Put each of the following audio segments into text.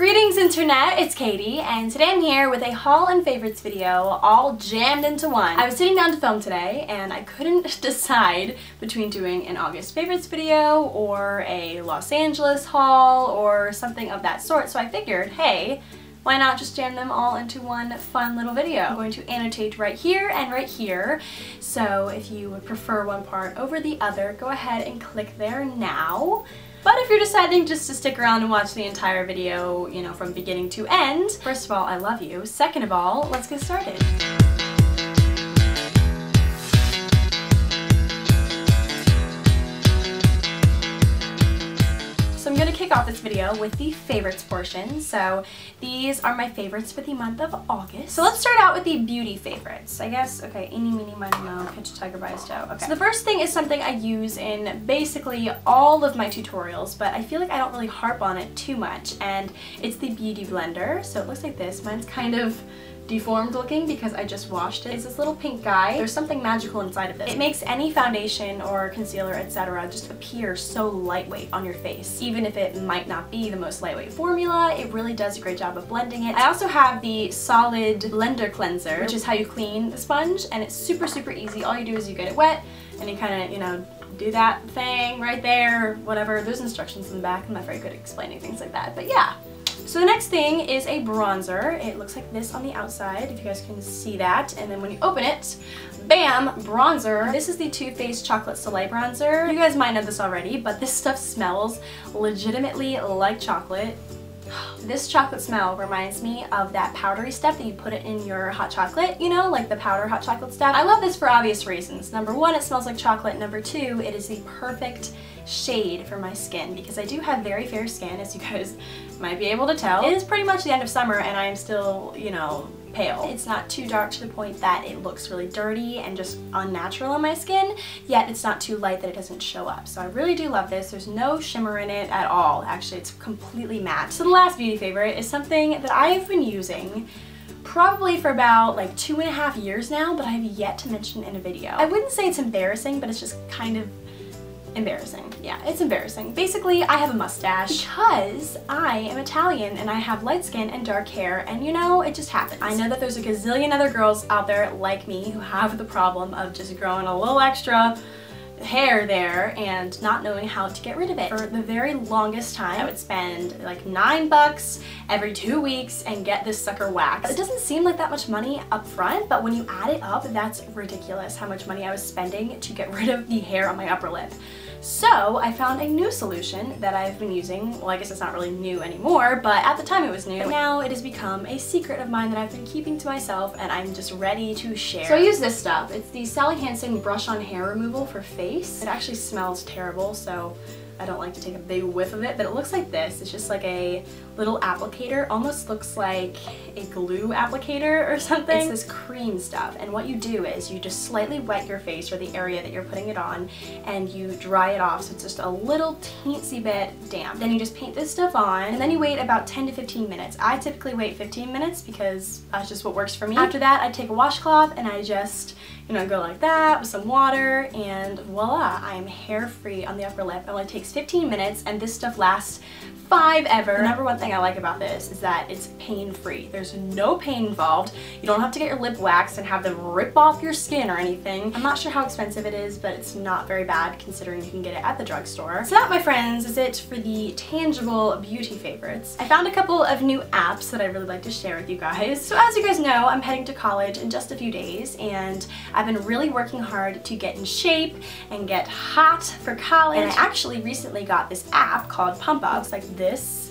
Greetings internet, it's Katy and today I'm here with a haul and favorites video all jammed into one. I was sitting down to film today and I couldn't decide between doing an August favorites video or a Los Angeles haul or something of that sort so I figured hey why not just jam them all into one fun little video. I'm going to annotate right here and right here so if you would prefer one part over the other go ahead and click there now. But if you're deciding just to stick around and watch the entire video, you know, from beginning to end, first of all, I love you. Second of all, let's get started. This video with the favorites portion. So these are my favorites for the month of August. So let's start out with the beauty favorites. I guess, okay, eeny, meeny, miny, mo, catch a tiger by his toe. Okay. So the first thing is something I use in basically all of my tutorials, but I feel like I don't really harp on it too much, and it's the Beauty Blender. So it looks like this. Mine's kind of deformed looking because I just washed it. It's this little pink guy. There's something magical inside of it. It makes any foundation or concealer, etc. just appear so lightweight on your face. Even if it might not be the most lightweight formula, it really does a great job of blending it. I also have the Solid Blender Cleanser, which is how you clean the sponge, and it's super, super easy. All you do is you get it wet, and you kind of, you know, do that thing right there, whatever. There's instructions in the back. I'm not very good at explaining things like that, but yeah. So the next thing is a bronzer. It looks like this on the outside, if you guys can see that. And then when you open it, bam, bronzer. This is the Too Faced Chocolate Soleil Bronzer. You guys might know this already, but this stuff smells legitimately like chocolate. This chocolate smell reminds me of that powdery stuff that you put it in your hot chocolate, you know, like the powder hot chocolate stuff. I love this for obvious reasons. Number one, it smells like chocolate. Number two, it is the perfect shade for my skin because I do have very fair skin, as you guys might be able to tell. It is pretty much the end of summer and I am still, you know, pale. It's not too dark to the point that it looks really dirty and just unnatural on my skin, yet it's not too light that it doesn't show up. So I really do love this. There's no shimmer in it at all. Actually, it's completely matte. So the last beauty favorite is something that I've been using probably for about like two and a half years now, but I've yet to mention in a video. I wouldn't say it's embarrassing, but it's just kind of embarrassing. Yeah, it's embarrassing. Basically, I have a mustache because I am Italian and I have light skin and dark hair and you know, it just happens. I know that there's a gazillion other girls out there like me who have the problem of just growing a little extra hair there and not knowing how to get rid of it. For the very longest time, I would spend like nine bucks every two weeks and get this sucker waxed. It doesn't seem like that much money up front, but when you add it up, that's ridiculous how much money I was spending to get rid of the hair on my upper lip. So I found a new solution that I've been using. Well, I guess it's not really new anymore, but at the time it was new. But now it has become a secret of mine that I've been keeping to myself and I'm just ready to share. So I use this stuff. It's the Sally Hansen Brush On Hair Removal for face. It actually smells terrible, so I don't like to take a big whiff of it, but it looks like this. It's just like a little applicator. Almost looks like a glue applicator or something. It's this cream stuff, and what you do is you just slightly wet your face or the area that you're putting it on, and you dry it off so it's just a little teensy bit damp. Then you just paint this stuff on, and then you wait about 10 to 15 minutes. I typically wait 15 minutes because that's just what works for me. After that, I take a washcloth and I just you know, go like that with some water and voila, I am hair free on the upper lip. It only takes 15 minutes and this stuff lasts five ever. The number one thing I like about this is that it's pain-free. There's no pain involved. You don't have to get your lip waxed and have them rip off your skin or anything. I'm not sure how expensive it is, but it's not very bad considering you can get it at the drugstore. So that, my friends, is it for the tangible beauty favorites. I found a couple of new apps that I really like to share with you guys. So as you guys know, I'm heading to college in just a few days and I've been really working hard to get in shape and get hot for college. And I actually recently got this app called PumpUp. It's like this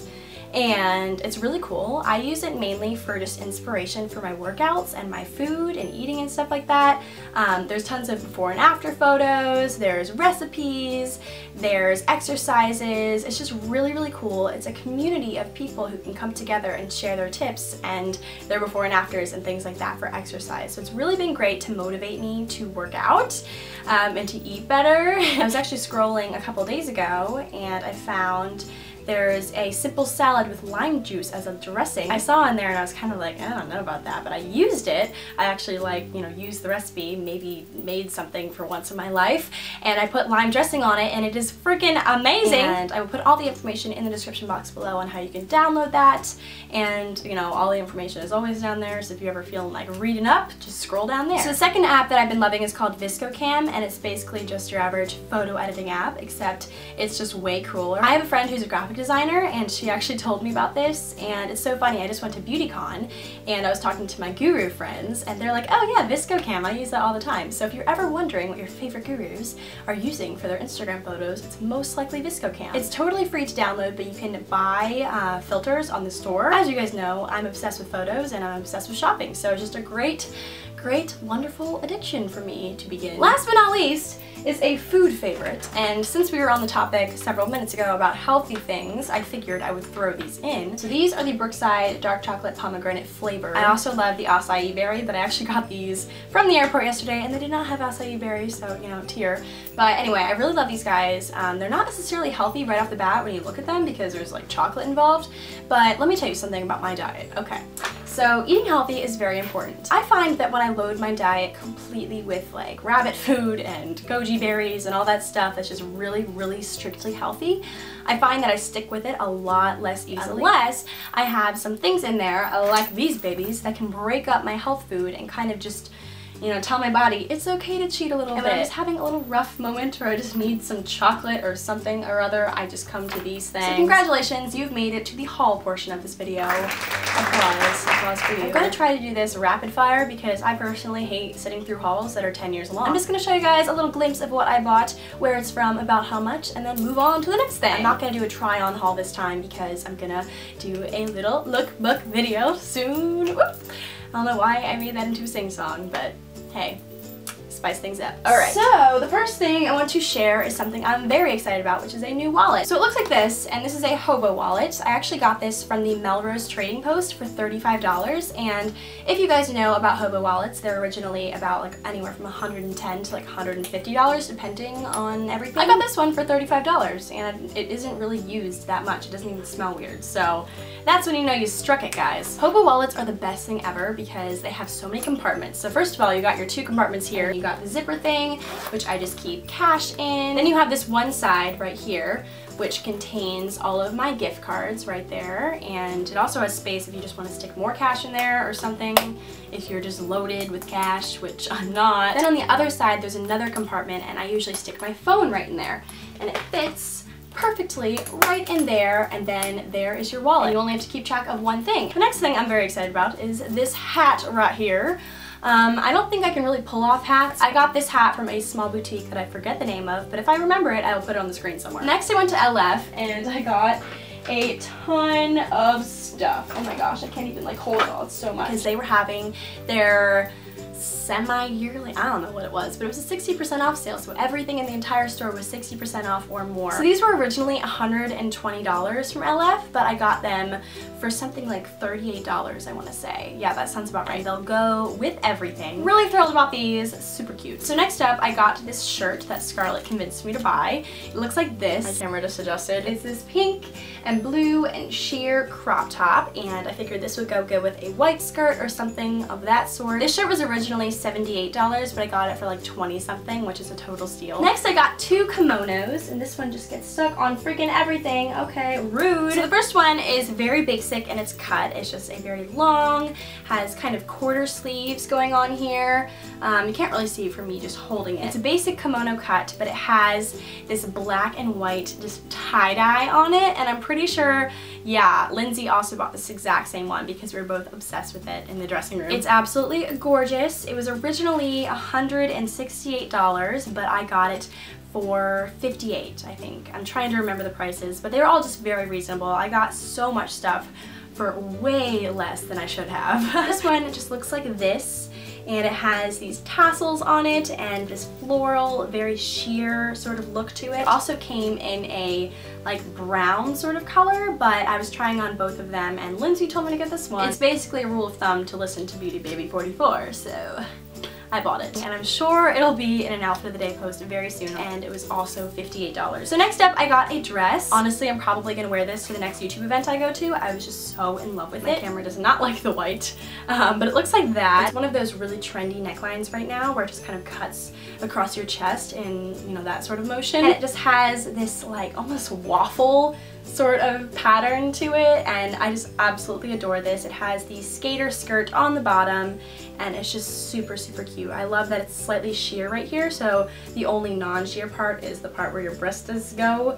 and it's really cool. I use it mainly for just inspiration for my workouts and my food and eating and stuff like that. Um, there's tons of before and after photos, there's recipes, there's exercises. It's just really, really cool. It's a community of people who can come together and share their tips and their before and afters and things like that for exercise. So it's really been great to motivate me to work out um, and to eat better. I was actually scrolling a couple days ago and I found There's a simple salad with lime juice as a dressing. I saw in there and I was kind of like, I don't know about that, but I used it. I actually like, you know, used the recipe, maybe made something for once in my life, and I put lime dressing on it and it is freaking amazing. And I will put all the information in the description box below on how you can download that. And, you know, all the information is always down there, so if you ever feel like reading up, just scroll down there. So the second app that I've been loving is called VSCO Cam, and it's basically just your average photo editing app, except it's just way cooler. I have a friend who's a graphic designer, and she actually told me about this, and it's so funny. I just went to BeautyCon, and I was talking to my guru friends, and they're like, oh yeah, VSCO Cam, I use that all the time. So if you're ever wondering what your favorite gurus are using for their Instagram photos, it's most likely VSCO Cam. It's totally free to download, but you can buy uh, filters on the store. As you guys know, I'm obsessed with photos, and I'm obsessed with shopping, so it's just a great great, wonderful addiction for me to begin. Last but not least is a food favorite, and since we were on the topic several minutes ago about healthy things, I figured I would throw these in. So these are the Brookside Dark Chocolate Pomegranate flavor. I also love the acai berry, but I actually got these from the airport yesterday, and they did not have acai berry, so, you know, tear. But anyway, I really love these guys. Um, they're not necessarily healthy right off the bat when you look at them because there's like chocolate involved, but let me tell you something about my diet. Okay. So eating healthy is very important. I find that when I load my diet completely with like rabbit food and goji berries and all that stuff that's just really, really strictly healthy, I find that I stick with it a lot less easily. Unless I have some things in there, like these babies, that can break up my health food and kind of just you know, tell my body it's okay to cheat a little and bit. I'm just having a little rough moment or I just need some chocolate or something or other, I just come to these things. So congratulations, you've made it to the haul portion of this video. Applause, applause for you. I'm gonna try to do this rapid fire because I personally hate sitting through hauls that are 10 years long. I'm just gonna show you guys a little glimpse of what I bought, where it's from, about how much, and then move on to the next thing. I'm not gonna do a try on haul this time because I'm gonna do a little lookbook video soon. Whoop. I don't know why I made that into a sing song, but hey, spice things up. Alright, so the first thing I want to share is something I'm very excited about, which is a new wallet. So it looks like this, and this is a hobo wallet. I actually got this from the Melrose Trading Post for $35, and if you guys know about hobo wallets, they're originally about like anywhere from 110 to like $150, depending on everything. I got this one for $35, and it isn't really used that much. It doesn't even smell weird, so that's when you know you struck it, guys. Hobo wallets are the best thing ever because they have so many compartments. So first of all, you got your two compartments here. You got got the zipper thing, which I just keep cash in. Then you have this one side right here, which contains all of my gift cards right there. And it also has space if you just want to stick more cash in there or something, if you're just loaded with cash, which I'm not. Then on the other side, there's another compartment and I usually stick my phone right in there. And it fits perfectly right in there and then there is your wallet. And you only have to keep track of one thing. The next thing I'm very excited about is this hat right here. Um, I don't think I can really pull off hats. I got this hat from a small boutique that I forget the name of, but if I remember it, I will put it on the screen somewhere. Next I went to LF and I got a ton of stuff. Oh my gosh, I can't even like hold all, it's so much. Because they were having their semi-yearly, I don't know what it was, but it was a 60% off sale, so everything in the entire store was 60% off or more. So these were originally $120 from LF, but I got them for something like $38, I want to say. Yeah, that sounds about right. They'll go with everything. Really thrilled about these, super cute. So next up, I got this shirt that Scarlett convinced me to buy. It looks like this. My camera just adjusted. It's this pink and blue and sheer crop top, and I figured this would go good with a white skirt or something of that sort. This shirt was originally $78, but I got it for like 20 something, which is a total steal. Next, I got two kimonos, and this one just gets stuck on freaking everything. Okay, rude. So the first one is very basic and it's cut. It's just a very long, has kind of quarter sleeves going on here. Um, you can't really see from me just holding it. It's a basic kimono cut, but it has this black and white just tie-dye on it, and I'm pretty sure, yeah, Lindsay also bought this exact same one because we are both obsessed with it in the dressing room. It's absolutely gorgeous. It was originally $168, but I got it for 58 I think. I'm trying to remember the prices, but they were all just very reasonable. I got so much stuff for way less than I should have. this one just looks like this and it has these tassels on it and this floral, very sheer sort of look to it. it. Also came in a like brown sort of color, but I was trying on both of them and Lindsay told me to get this one. It's basically a rule of thumb to listen to Beauty Baby 44, so I bought it. And I'm sure it'll be in an outfit of the day post very soon and it was also $58. So next up I got a dress. Honestly I'm probably gonna wear this to the next YouTube event I go to. I was just so in love with My it. My camera does not like the white um, but it looks like that. It's one of those really trendy necklines right now where it just kind of cuts across your chest in you know that sort of motion. And it just has this like almost waffle sort of pattern to it and I just absolutely adore this. It has the skater skirt on the bottom and it's just super super cute. I love that it's slightly sheer right here so the only non-sheer part is the part where your breasts go.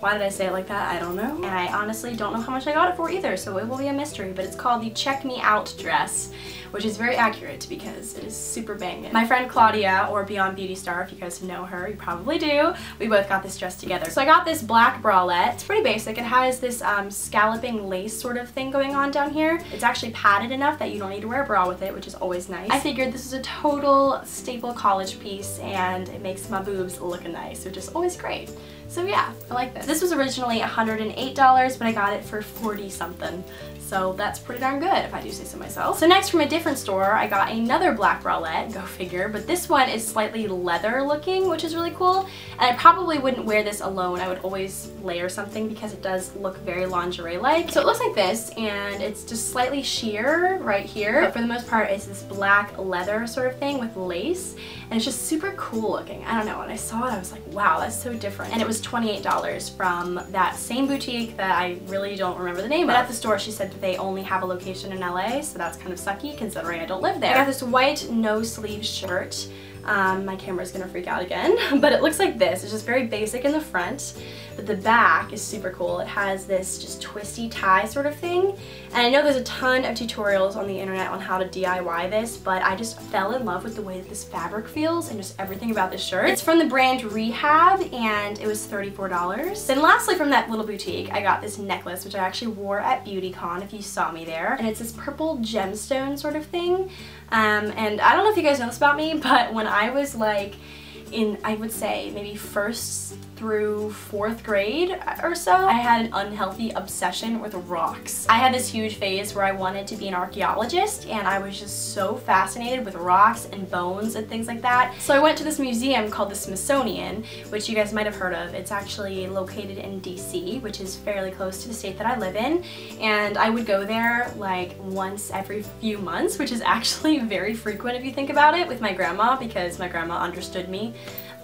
Why did I say it like that? I don't know. And I honestly don't know how much I got it for either, so it will be a mystery, but it's called the Check Me Out dress which is very accurate because it is super banging. My friend Claudia, or Beyond Beauty Star, if you guys know her, you probably do, we both got this dress together. So I got this black bralette. It's pretty basic. It has this um, scalloping lace sort of thing going on down here. It's actually padded enough that you don't need to wear a bra with it, which is always nice. I figured this is a total staple college piece and it makes my boobs look nice, which is always great. So yeah, I like this. This was originally $108, but I got it for 40 something. So that's pretty darn good if I do say so myself. So next from a different store, I got another black bralette, go figure, but this one is slightly leather looking, which is really cool. And I probably wouldn't wear this alone. I would always layer something because it does look very lingerie-like. So it looks like this, and it's just slightly sheer right here. But for the most part, it's this black leather sort of thing with lace. And it's just super cool looking. I don't know, when I saw it, I was like, wow, that's so different. And it was $28 from that same boutique that I really don't remember the name but of. But at the store, she said they only have a location in LA, so that's kind of sucky considering I don't live there. I got this white no sleeve shirt. Um, my camera's gonna freak out again, but it looks like this. It's just very basic in the front. But the back is super cool. It has this just twisty tie sort of thing. And I know there's a ton of tutorials on the internet on how to DIY this, but I just fell in love with the way that this fabric feels and just everything about this shirt. It's from the brand Rehab and it was $34. Then lastly from that little boutique, I got this necklace, which I actually wore at BeautyCon if you saw me there. And it's this purple gemstone sort of thing. Um, and I don't know if you guys know this about me, but when I was like in, I would say, maybe first through fourth grade or so, I had an unhealthy obsession with rocks. I had this huge phase where I wanted to be an archaeologist and I was just so fascinated with rocks and bones and things like that. So I went to this museum called the Smithsonian, which you guys might have heard of. It's actually located in DC, which is fairly close to the state that I live in. And I would go there like once every few months, which is actually very frequent if you think about it with my grandma because my grandma understood me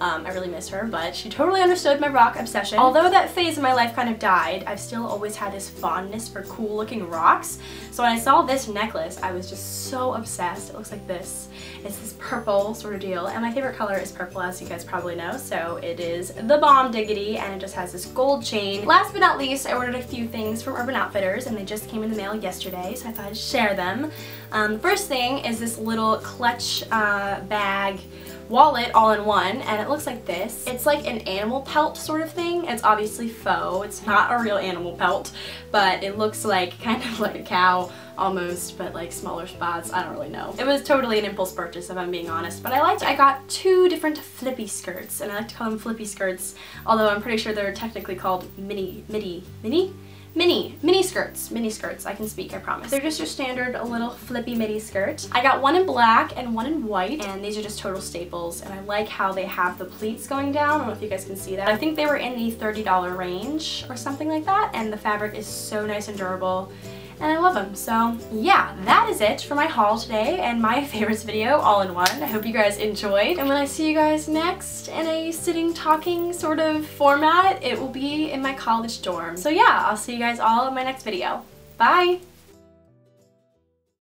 um, I really miss her, but she totally understood my rock obsession. Although that phase of my life kind of died, I've still always had this fondness for cool looking rocks. So when I saw this necklace, I was just so obsessed. It looks like this. It's this purple sort of deal, and my favorite color is purple, as you guys probably know, so it is the Bomb Diggity, and it just has this gold chain. Last but not least, I ordered a few things from Urban Outfitters, and they just came in the mail yesterday, so I thought I'd share them. Um, first thing is this little clutch uh, bag wallet all in one and it looks like this. It's like an animal pelt sort of thing. It's obviously faux. It's not a real animal pelt but it looks like kind of like a cow almost but like smaller spots I don't really know it was totally an impulse purchase if I'm being honest but I liked I got two different flippy skirts and I like to call them flippy skirts although I'm pretty sure they're technically called mini midi mini mini, mini skirts, mini skirts. I can speak, I promise. They're just your standard little flippy midi skirt. I got one in black and one in white, and these are just total staples, and I like how they have the pleats going down. I don't know if you guys can see that. I think they were in the $30 range or something like that, and the fabric is so nice and durable and I love them. So yeah, that is it for my haul today and my favorites video all in one. I hope you guys enjoyed. And when I see you guys next in a sitting talking sort of format, it will be in my college dorm. So yeah, I'll see you guys all in my next video. Bye!